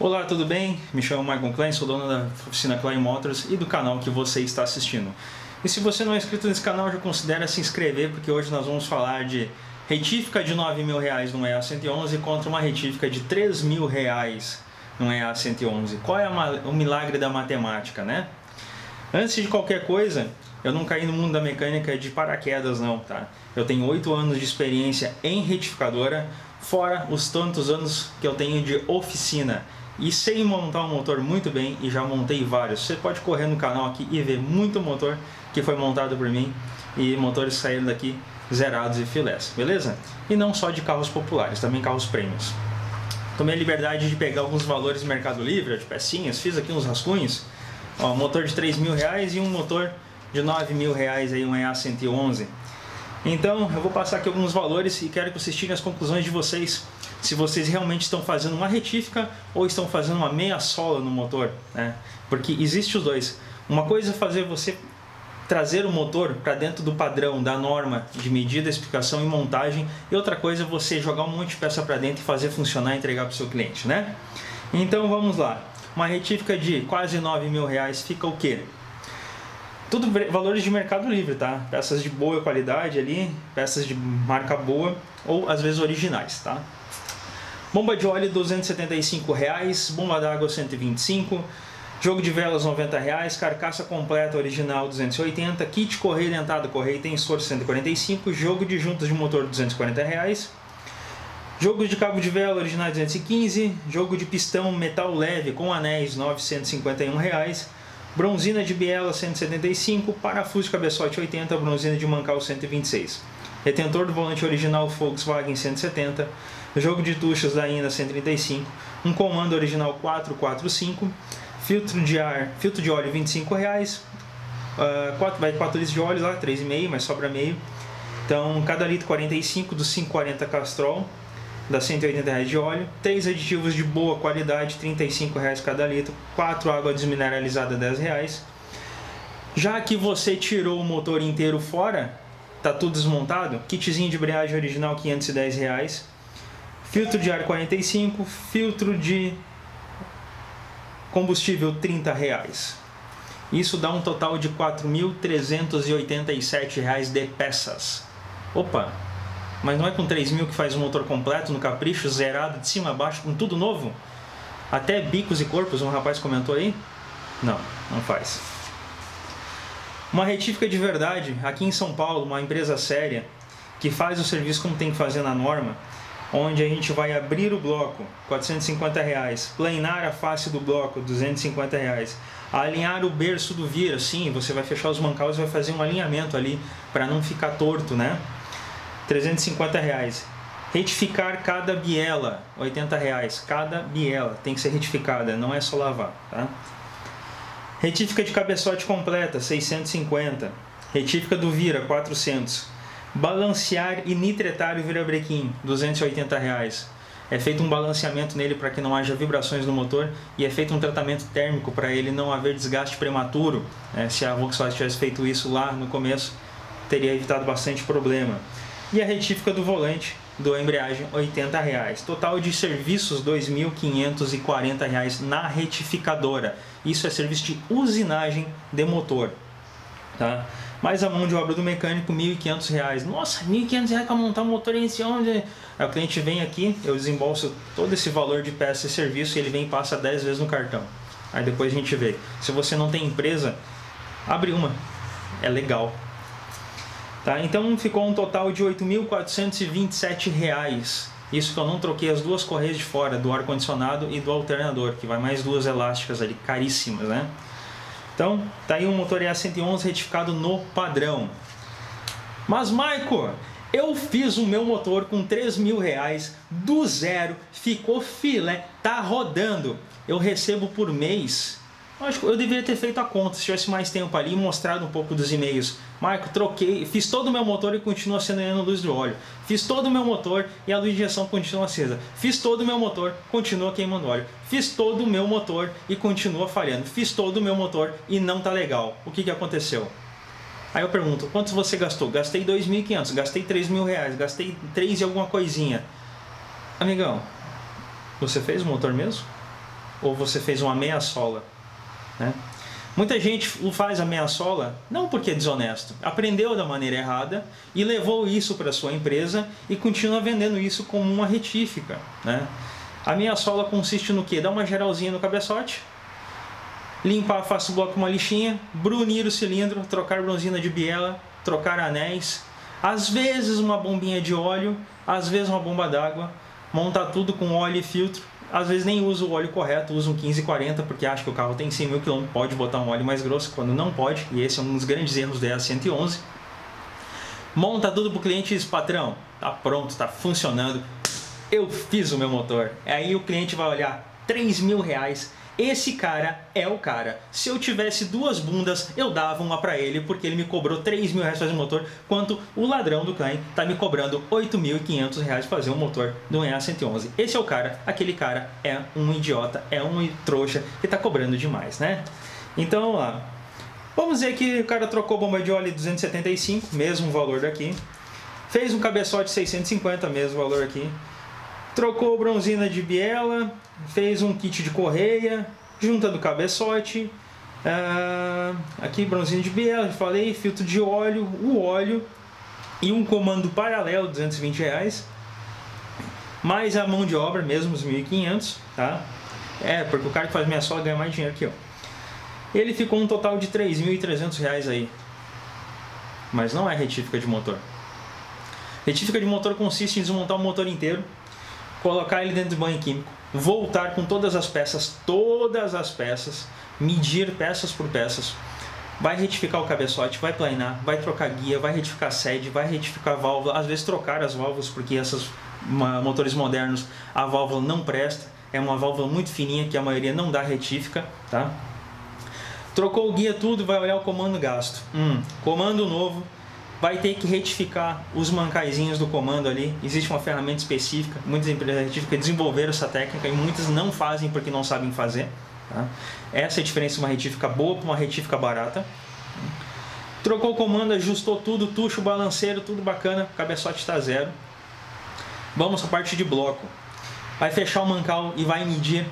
Olá, tudo bem? Me chamo Michael Klein, sou dono da oficina Klein Motors e do canal que você está assistindo. E se você não é inscrito nesse canal, já considere se inscrever, porque hoje nós vamos falar de retífica de 9 mil reais no EA111 contra uma retífica de 3 mil reais no EA111. Qual é o milagre da matemática, né? Antes de qualquer coisa, eu não caí no mundo da mecânica de paraquedas não, tá? Eu tenho 8 anos de experiência em retificadora, fora os tantos anos que eu tenho de oficina e sei montar um motor muito bem e já montei vários. Você pode correr no canal aqui e ver muito motor que foi montado por mim e motores saíram daqui zerados e filés, beleza? E não só de carros populares, também carros prêmios. Tomei a liberdade de pegar alguns valores do Mercado Livre, de pecinhas, fiz aqui uns rascunhos. Ó, motor de 3 mil reais e um motor de 9 mil reais, aí, um EA111. Então, eu vou passar aqui alguns valores e quero que vocês tirem as conclusões de vocês se vocês realmente estão fazendo uma retífica ou estão fazendo uma meia sola no motor, né? Porque existe os dois. Uma coisa é fazer você trazer o motor para dentro do padrão, da norma de medida, explicação e montagem, e outra coisa é você jogar um monte de peça para dentro e fazer funcionar e entregar para o seu cliente, né? Então vamos lá. Uma retífica de quase 9 mil reais fica o quê? Tudo valores de mercado livre, tá? Peças de boa qualidade ali, peças de marca boa ou às vezes originais, tá? Bomba de óleo 275 reais, bomba d'água 125, jogo de velas 90 reais, carcaça completa original 280, kit correia dentada correia tensor 145, jogo de juntas de motor 240 reais, jogo de cabo de vela original 215, jogo de pistão metal leve com anéis 951 reais, bronzina de biela 175, parafuso cabeçote 80, bronzina de mancal 126, retentor do volante original Volkswagen 170 jogo de tuchas da Ina 135, um comando original 445, filtro de ar, filtro de óleo 25 reais, uh, 4, vai 4 litros de óleo lá, 3,5, mas sobra meio. Então, cada litro 45 dos 540 Castrol, dá 180 reais de óleo, 3 aditivos de boa qualidade, 35 reais cada litro, 4 água desmineralizada, 10 reais. Já que você tirou o motor inteiro fora, tá tudo desmontado, kitzinho de embreagem original 510 reais, filtro de ar 45, filtro de combustível 30 reais. Isso dá um total de 4.387 reais de peças. Opa, mas não é com 3 mil que faz o motor completo no capricho, zerado de cima a baixo, com tudo novo? Até bicos e corpos, um rapaz comentou aí? Não, não faz. Uma retífica de verdade, aqui em São Paulo, uma empresa séria, que faz o serviço como tem que fazer na norma, onde a gente vai abrir o bloco, 450 reais, planar a face do bloco, 250 reais, alinhar o berço do vira, sim, você vai fechar os mancaus e vai fazer um alinhamento ali para não ficar torto, né? 350 reais. Retificar cada biela, 80 reais, cada biela tem que ser retificada, não é só lavar, tá? Retífica de cabeçote completa, 650. Retífica do vira, 400 Balancear e nitretar o virabrequim, 280 reais. É feito um balanceamento nele para que não haja vibrações no motor e é feito um tratamento térmico para ele não haver desgaste prematuro. É, se a Volkswagen tivesse feito isso lá no começo, teria evitado bastante problema. E a retífica do volante do embreagem, 80 reais. Total de serviços, 2.540 reais na retificadora. Isso é serviço de usinagem de motor. Tá? mais a mão de obra do mecânico, R$ 1.500. Nossa, R$ 1.500 para montar um motor inicial. Onde... Aí o cliente vem aqui, eu desembolso todo esse valor de peça e serviço e ele vem e passa 10 vezes no cartão. Aí depois a gente vê. Se você não tem empresa, abre uma. É legal. Tá? Então ficou um total de R$ 8.427. Isso que eu não troquei as duas correias de fora, do ar-condicionado e do alternador, que vai mais duas elásticas ali, caríssimas, né? Então, tá aí um motor EA111 retificado no padrão. Mas, Maico, eu fiz o meu motor com 3 mil reais do zero, ficou filé, tá rodando. Eu recebo por mês Que eu deveria ter feito a conta, se tivesse mais tempo ali e mostrado um pouco dos e-mails. Marco, troquei, fiz todo o meu motor e continua acendendo a luz do óleo. Fiz todo o meu motor e a luz de injeção continua acesa. Fiz todo o meu motor, continua queimando óleo. Fiz todo o meu motor e continua falhando. Fiz todo o meu motor e não tá legal. O que, que aconteceu? Aí eu pergunto, quantos você gastou? Gastei 2.500, gastei 3 mil reais, gastei 3 e alguma coisinha. Amigão, você fez o motor mesmo? ou você fez uma meia sola, né? Muita gente faz a meia sola não porque é desonesto, aprendeu da maneira errada e levou isso para sua empresa e continua vendendo isso como uma retífica. Né? A meia sola consiste no que? Dar uma geralzinha no cabeçote, limpar a face do bloco com uma lixinha, brunir o cilindro, trocar bronzina de biela, trocar anéis, às vezes uma bombinha de óleo, às vezes uma bomba d'água, montar tudo com óleo e filtro às vezes nem usa o óleo correto, usa um 1540 porque acha que o carro tem 100 mil km, pode botar um óleo mais grosso quando não pode, e esse é um dos grandes erros da E111. Monta tudo para o cliente e diz, patrão, tá pronto, tá funcionando, eu fiz o meu motor. Aí o cliente vai olhar, 3 mil reais, esse cara é o cara. Se eu tivesse duas bundas, eu dava uma para ele, porque ele me cobrou 3 mil reais fazer um motor, quanto o ladrão do Klein tá me cobrando 8.500 reais fazer um motor do EA111. Esse é o cara, aquele cara é um idiota, é um trouxa que tá cobrando demais, né? Então vamos lá. Vamos dizer que o cara trocou bomba de óleo 275, mesmo valor daqui. Fez um cabeçote 650, mesmo valor aqui. Trocou bronzina de biela, fez um kit de correia, junta do cabeçote, uh, aqui bronzina de biela, falei, filtro de óleo, o óleo e um comando paralelo, 220 reais, mais a mão de obra, mesmo os 1.500, tá? É, porque o cara que faz minha sola ganha mais dinheiro aqui, ó. Ele ficou um total de 3.300 reais aí. Mas não é retífica de motor. Retífica de motor consiste em desmontar o motor inteiro, colocar ele dentro de banho químico, voltar com todas as peças, todas as peças, medir peças por peças, vai retificar o cabeçote, vai planar, vai trocar guia, vai retificar sede, vai retificar válvula, às vezes trocar as válvulas, porque esses motores modernos a válvula não presta, é uma válvula muito fininha que a maioria não dá retífica, tá? Trocou o guia tudo, vai olhar o comando gasto. Hum, comando novo, vai ter que retificar os mancaizinhos do comando ali. Existe uma ferramenta específica, muitas empresas retíficas desenvolveram essa técnica e muitas não fazem porque não sabem fazer. Tá? Essa é a diferença de uma retífica boa para uma retífica barata. Trocou o comando, ajustou tudo, tucho, balanceiro, tudo bacana, cabeçote está zero. Vamos a parte de bloco. Vai fechar o mancal e vai medir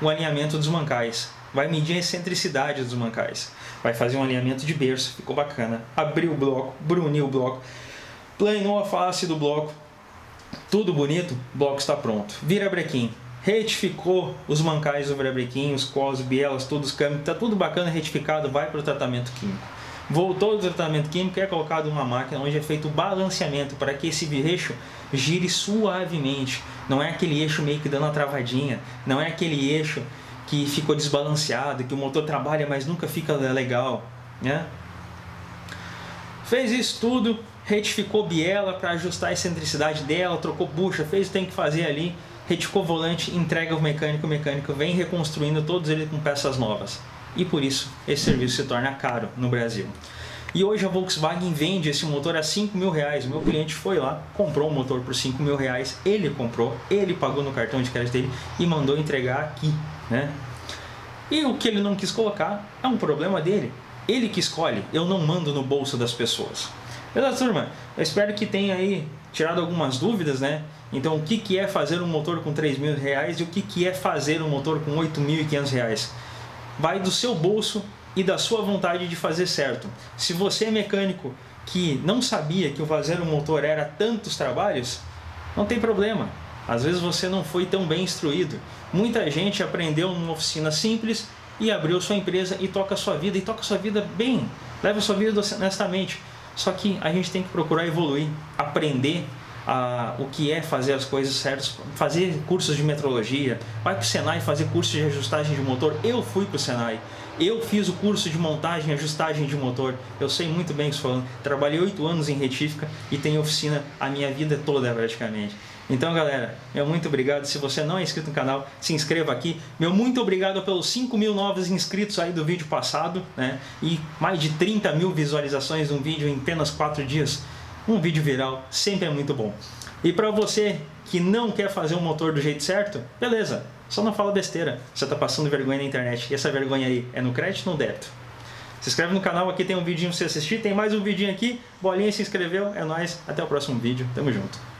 o alinhamento dos mancais vai medir a excentricidade dos mancais, vai fazer um alinhamento de berço, ficou bacana, abriu o bloco, bruniu o bloco, planeou a face do bloco, tudo bonito, bloco está pronto. Vira brequim, retificou os mancais do virabrequim, os cos, bielas, todos os câmbios, está tudo bacana, retificado, vai para o tratamento químico. Voltou do tratamento químico é colocado uma máquina onde é feito o balanceamento para que esse eixo gire suavemente. Não é aquele eixo meio que dando uma travadinha, não é aquele eixo que ficou desbalanceado, que o motor trabalha, mas nunca fica legal, né? Fez isso tudo, retificou biela para ajustar a excentricidade dela, trocou bucha, fez o que tem que fazer ali, retificou o volante, entrega ao mecânico, o mecânico vem reconstruindo todos eles com peças novas. E por isso esse serviço se torna caro no Brasil. E hoje a Volkswagen vende esse motor a 5 mil reais. O meu cliente foi lá, comprou o motor por 5 mil reais, ele comprou, ele pagou no cartão de crédito dele e mandou entregar aqui né? E o que ele não quis colocar é um problema dele. Ele que escolhe, eu não mando no bolso das pessoas. Beleza, turma? Eu espero que tenha aí tirado algumas dúvidas, né? Então, o que, que é fazer um motor com 3 mil reais e o que, que é fazer um motor com 8.500 reais? Vai do seu bolso e da sua vontade de fazer certo. Se você é mecânico que não sabia que o fazer um motor era tantos trabalhos, não tem problema. Às vezes você não foi tão bem instruído. Muita gente aprendeu numa oficina simples e abriu sua empresa e toca sua vida, e toca sua vida bem, leva sua vida honestamente. Só que a gente tem que procurar evoluir, aprender a, o que é fazer as coisas certas, fazer cursos de metrologia, vai para o Senai fazer curso de ajustagem de motor. Eu fui para o Senai, eu fiz o curso de montagem e ajustagem de motor, eu sei muito bem o que estou falando. Trabalhei oito anos em retífica e tenho oficina a minha vida toda praticamente. Então, galera, meu muito obrigado. Se você não é inscrito no canal, se inscreva aqui. Meu muito obrigado pelos 5 mil novos inscritos aí do vídeo passado, né? E mais de 30 mil visualizações de um vídeo em apenas 4 dias. Um vídeo viral sempre é muito bom. E para você que não quer fazer um motor do jeito certo, beleza, só não fala besteira. Você está passando vergonha na internet. E essa vergonha aí é no crédito ou no débito? Se inscreve no canal, aqui tem um vídeo para você assistir. Tem mais um vídeo aqui. Bolinha se inscreveu, é nóis. Até o próximo vídeo. Tamo junto.